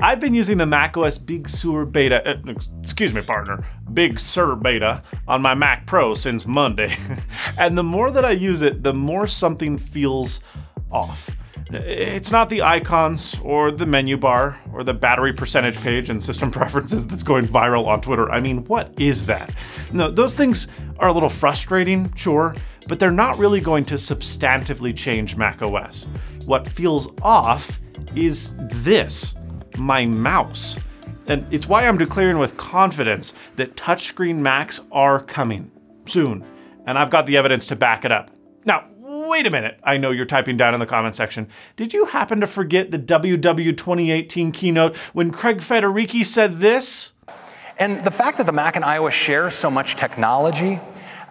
I've been using the macOS Big Sur beta, uh, excuse me, partner, Big Sur beta on my Mac Pro since Monday. and the more that I use it, the more something feels off. It's not the icons or the menu bar or the battery percentage page and system preferences that's going viral on Twitter. I mean, what is that? No, those things are a little frustrating, sure, but they're not really going to substantively change macOS. What feels off is this, my mouse. And it's why I'm declaring with confidence that touchscreen Macs are coming soon. And I've got the evidence to back it up. Now, wait a minute, I know you're typing down in the comment section. Did you happen to forget the WW 2018 keynote when Craig Federighi said this? And the fact that the Mac and iOS share so much technology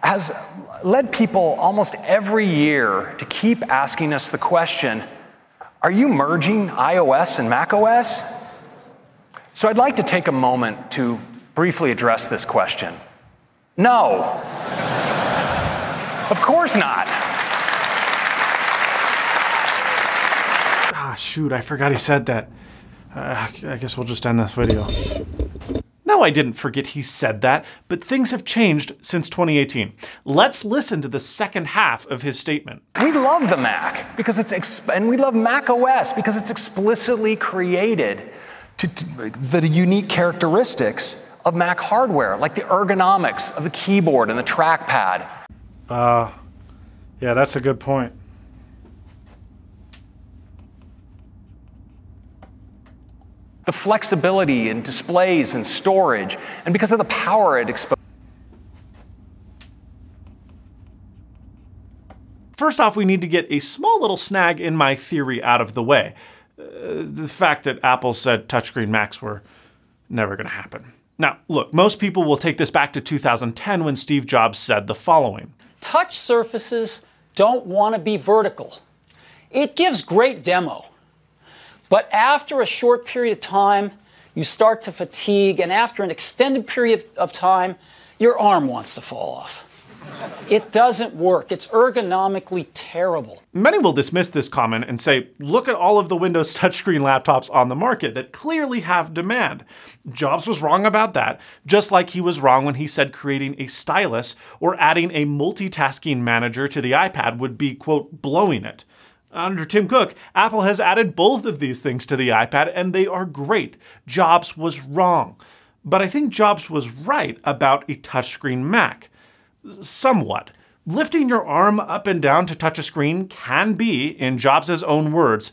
has led people almost every year to keep asking us the question, are you merging iOS and macOS? So I'd like to take a moment to briefly address this question. No. of course not. Ah, shoot, I forgot he said that. Uh, I guess we'll just end this video. No, I didn't forget he said that, but things have changed since 2018. Let's listen to the second half of his statement. We love the Mac because it's, and we love Mac OS because it's explicitly created to, to the unique characteristics of Mac hardware, like the ergonomics of the keyboard and the trackpad. Uh, yeah, that's a good point. the flexibility in displays and storage, and because of the power it exposes. First off, we need to get a small little snag in my theory out of the way. Uh, the fact that Apple said touchscreen Macs were never going to happen. Now, look, most people will take this back to 2010 when Steve Jobs said the following Touch surfaces don't want to be vertical. It gives great demo. But after a short period of time, you start to fatigue, and after an extended period of time, your arm wants to fall off. It doesn't work. It's ergonomically terrible. Many will dismiss this comment and say, look at all of the Windows touchscreen laptops on the market that clearly have demand. Jobs was wrong about that, just like he was wrong when he said creating a stylus or adding a multitasking manager to the iPad would be, quote, blowing it. Under Tim Cook, Apple has added both of these things to the iPad, and they are great. Jobs was wrong. But I think Jobs was right about a touchscreen Mac. Somewhat. Lifting your arm up and down to touch a screen can be, in Jobs' own words,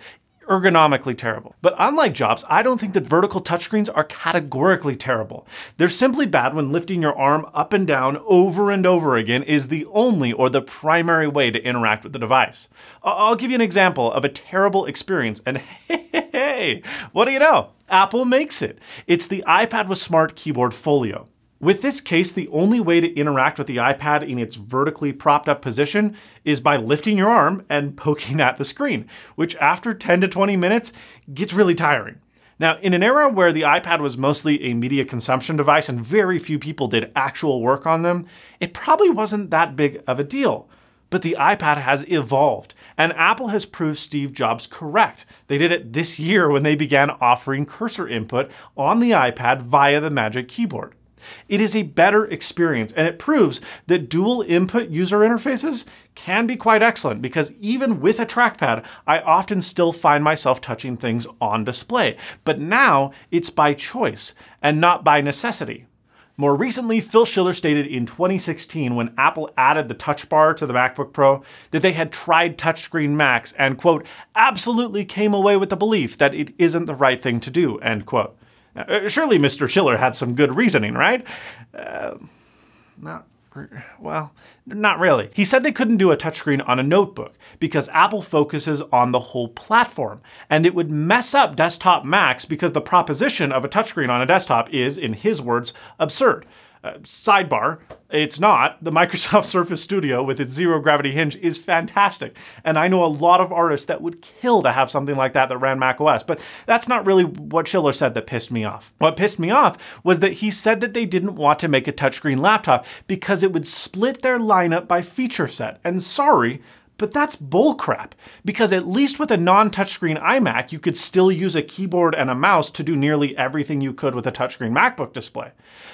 ergonomically terrible. But unlike Jobs, I don't think that vertical touchscreens are categorically terrible. They're simply bad when lifting your arm up and down over and over again is the only or the primary way to interact with the device. I'll give you an example of a terrible experience, and hey, hey, hey what do you know? Apple makes it. It's the iPad with Smart Keyboard Folio. With this case, the only way to interact with the iPad in its vertically propped up position is by lifting your arm and poking at the screen, which after 10 to 20 minutes gets really tiring. Now, in an era where the iPad was mostly a media consumption device and very few people did actual work on them, it probably wasn't that big of a deal. But the iPad has evolved, and Apple has proved Steve Jobs correct. They did it this year when they began offering cursor input on the iPad via the Magic Keyboard. It is a better experience, and it proves that dual input user interfaces can be quite excellent because even with a trackpad, I often still find myself touching things on display. But now it's by choice and not by necessity. More recently, Phil Schiller stated in 2016 when Apple added the Touch Bar to the MacBook Pro that they had tried touchscreen Macs and, quote, absolutely came away with the belief that it isn't the right thing to do, end quote. Uh, surely Mr. Schiller had some good reasoning, right? Uh, not well, not really. He said they couldn't do a touchscreen on a notebook because Apple focuses on the whole platform, and it would mess up desktop Macs because the proposition of a touchscreen on a desktop is, in his words, absurd. Uh, sidebar, it's not. The Microsoft Surface Studio with its zero gravity hinge is fantastic. And I know a lot of artists that would kill to have something like that that ran macOS, but that's not really what Schiller said that pissed me off. What pissed me off was that he said that they didn't want to make a touchscreen laptop because it would split their lineup by feature set. And sorry, But that's bullcrap, because at least with a non-touchscreen iMac, you could still use a keyboard and a mouse to do nearly everything you could with a touchscreen MacBook display.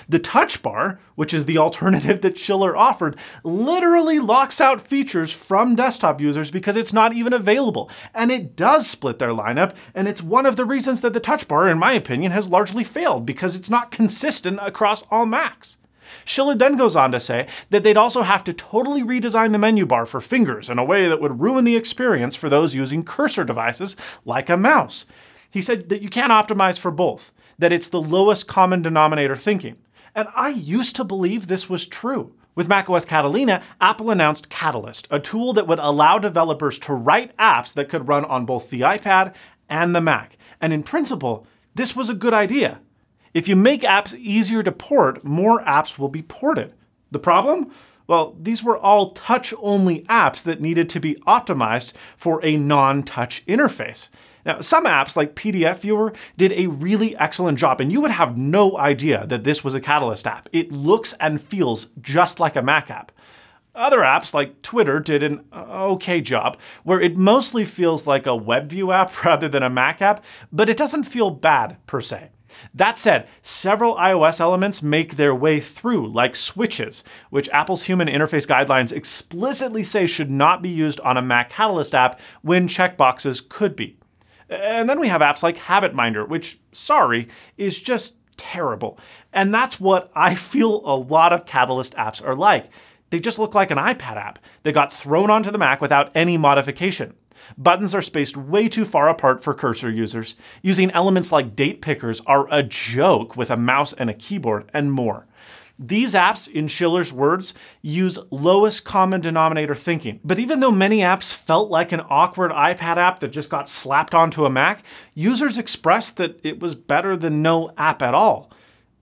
The Touch Bar, which is the alternative that Schiller offered, literally locks out features from desktop users because it's not even available. And it does split their lineup, and it's one of the reasons that the Touch Bar, in my opinion, has largely failed because it's not consistent across all Macs. Schiller then goes on to say that they'd also have to totally redesign the menu bar for fingers in a way that would ruin the experience for those using cursor devices like a mouse. He said that you can't optimize for both, that it's the lowest common denominator thinking. And I used to believe this was true. With macOS Catalina, Apple announced Catalyst, a tool that would allow developers to write apps that could run on both the iPad and the Mac. And in principle, this was a good idea. If you make apps easier to port, more apps will be ported. The problem? Well, these were all touch-only apps that needed to be optimized for a non-touch interface. Now, some apps like PDF Viewer did a really excellent job, and you would have no idea that this was a Catalyst app. It looks and feels just like a Mac app. Other apps like Twitter did an okay job, where it mostly feels like a WebView app rather than a Mac app, but it doesn't feel bad per se. That said, several iOS elements make their way through, like switches, which Apple's human interface guidelines explicitly say should not be used on a Mac Catalyst app when checkboxes could be. And then we have apps like HabitMinder, which, sorry, is just terrible. And that's what I feel a lot of Catalyst apps are like. They just look like an iPad app that got thrown onto the Mac without any modification. Buttons are spaced way too far apart for cursor users. Using elements like date pickers are a joke with a mouse and a keyboard, and more. These apps, in Schiller's words, use lowest common denominator thinking. But even though many apps felt like an awkward iPad app that just got slapped onto a Mac, users expressed that it was better than no app at all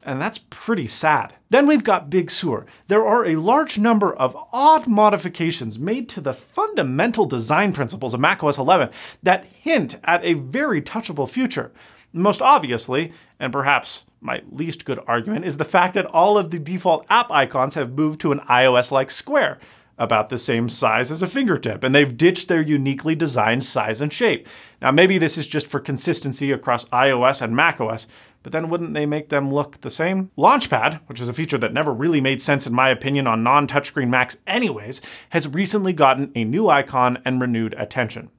and that's pretty sad. Then we've got Big Sur. There are a large number of odd modifications made to the fundamental design principles of macOS 11 that hint at a very touchable future. Most obviously, and perhaps my least good argument, is the fact that all of the default app icons have moved to an iOS-like square, about the same size as a fingertip, and they've ditched their uniquely designed size and shape. Now, maybe this is just for consistency across iOS and macOS, but then wouldn't they make them look the same? Launchpad, which is a feature that never really made sense in my opinion on non-touchscreen Macs anyways, has recently gotten a new icon and renewed attention.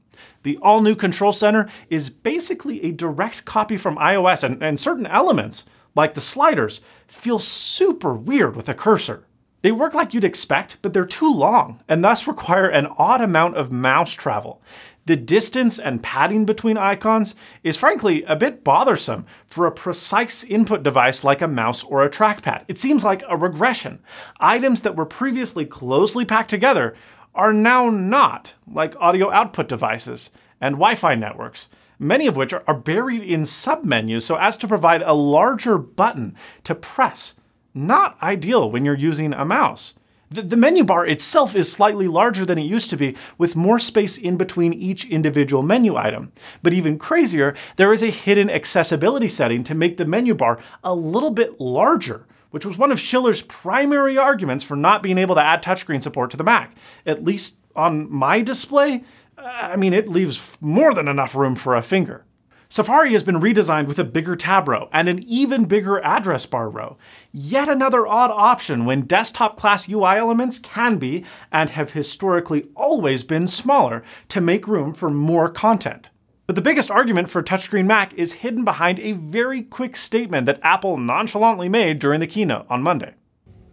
The all-new Control Center is basically a direct copy from iOS, and, and certain elements, like the sliders, feel super weird with a cursor. They work like you'd expect, but they're too long, and thus require an odd amount of mouse travel. The distance and padding between icons is frankly a bit bothersome for a precise input device like a mouse or a trackpad. It seems like a regression. Items that were previously closely packed together are now not, like audio output devices and Wi-Fi networks many of which are buried in submenus so as to provide a larger button to press not ideal when you're using a mouse. The, the, menu bar itself is slightly larger than it used to be, with more space in between each individual menu item. But even crazier, there is a hidden accessibility setting to make the menu bar a little bit larger, which was one of Schiller's primary arguments for not being able to add touchscreen support to the Mac. At least on my display, uh, I mean, it leaves more than enough room for a finger. Safari has been redesigned with a bigger tab row and an even bigger address bar row. Yet another odd option when desktop class UI elements can be, and have historically always been smaller, to make room for more content. But the biggest argument for touchscreen Mac is hidden behind a very quick statement that Apple nonchalantly made during the keynote on Monday.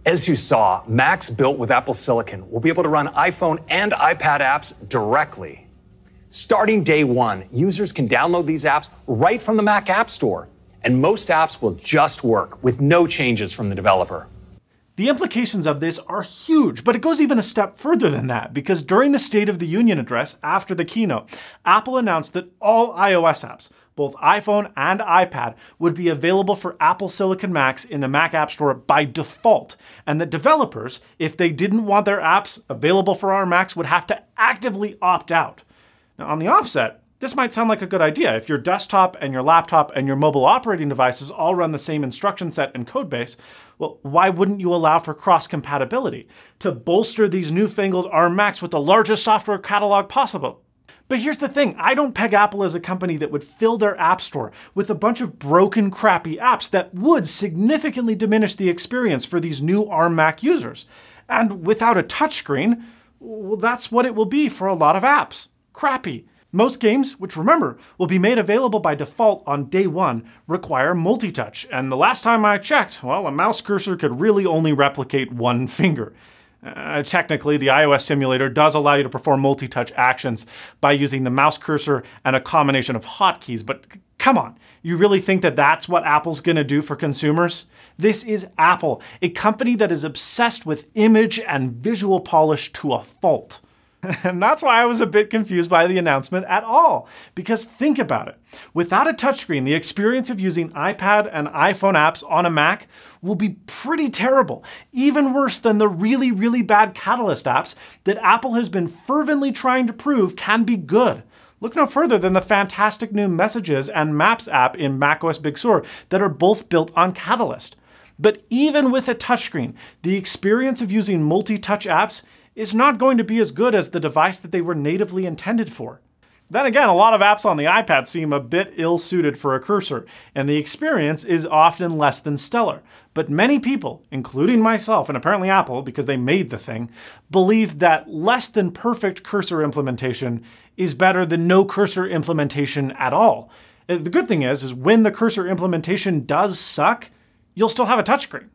As you saw, Macs built with Apple Silicon will be able to run iPhone and iPad apps directly Starting day one, users can download these apps right from the Mac App Store, and most apps will just work with no changes from the developer. The implications of this are huge, but it goes even a step further than that because during the State of the Union address after the keynote, Apple announced that all iOS apps, both iPhone and iPad, would be available for Apple Silicon Macs in the Mac App Store by default, and that developers, if they didn't want their apps available for our Macs, would have to actively opt out. Now, on the offset, This might sound like a good idea. If your desktop and your laptop and your mobile operating devices all run the same instruction set and codebase, well, why wouldn't you allow for cross compatibility to bolster these newfangled ARM Macs with the largest software catalog possible? But here's the thing I don't peg Apple as a company that would fill their app store with a bunch of broken, crappy apps that would significantly diminish the experience for these new ARM Mac users. And without a touchscreen, well, that's what it will be for a lot of apps crappy. Most games, which remember, will be made available by default on day one, require multi-touch, and the last time I checked, well, a mouse cursor could really only replicate one finger. Uh, technically, the iOS simulator does allow you to perform multi-touch actions by using the mouse cursor and a combination of hotkeys, but come on, you really think that that's what Apple's gonna do for consumers? This is Apple, a company that is obsessed with image and visual polish to a fault. And that's why I was a bit confused by the announcement at all. Because think about it. Without a touchscreen, the experience of using iPad and iPhone apps on a Mac will be pretty terrible. Even worse than the really, really bad Catalyst apps that Apple has been fervently trying to prove can be good. Look no further than the fantastic new Messages and Maps app in macOS Big Sur that are both built on Catalyst. But even with a touchscreen, the experience of using multi-touch apps is not going to be as good as the device that they were natively intended for. Then again, a lot of apps on the iPad seem a bit ill-suited for a cursor, and the experience is often less than stellar. But many people, including myself and apparently Apple, because they made the thing, believe that less than perfect cursor implementation is better than no cursor implementation at all. Uh, the good thing is, is when the cursor implementation does suck, you'll still have a touchscreen.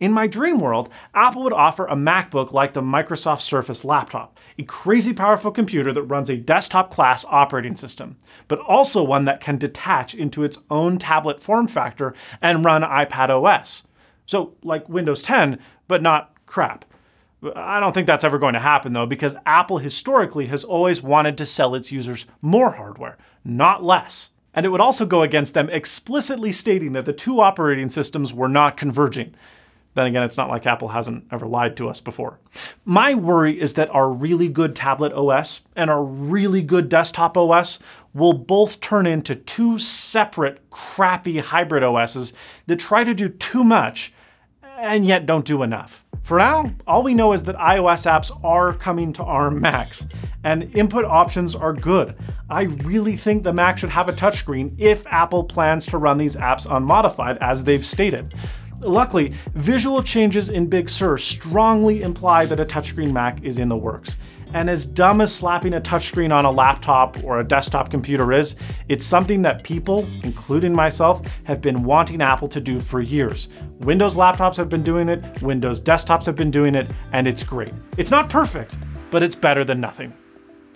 In my dream world, Apple would offer a MacBook like the Microsoft Surface laptop, a crazy powerful computer that runs a desktop class operating system, but also one that can detach into its own tablet form factor and run iPad OS. So, like Windows 10, but not crap. I don't think that's ever going to happen though, because Apple historically has always wanted to sell its users more hardware, not less. And it would also go against them explicitly stating that the two operating systems were not converging. Then again, it's not like Apple hasn't ever lied to us before. My worry is that our really good tablet OS and our really good desktop OS will both turn into two separate crappy hybrid OSs that try to do too much and yet don't do enough. For now, all we know is that iOS apps are coming to ARM Macs, and input options are good. I really think the Mac should have a touchscreen if Apple plans to run these apps unmodified, as they've stated. Luckily, visual changes in Big Sur strongly imply that a touchscreen Mac is in the works. And as dumb as slapping a touchscreen on a laptop or a desktop computer is, it's something that people, including myself, have been wanting Apple to do for years. Windows laptops have been doing it, Windows desktops have been doing it, and it's great. It's not perfect, but it's better than nothing.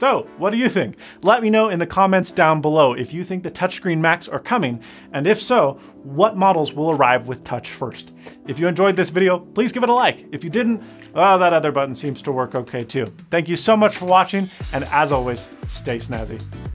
So, what do you think? Let me know in the comments down below if you think the touchscreen Macs are coming, and if so, what models will arrive with touch first. If you enjoyed this video, please give it a like. If you didn't, well, that other button seems to work okay too. Thank you so much for watching, and as always, stay snazzy.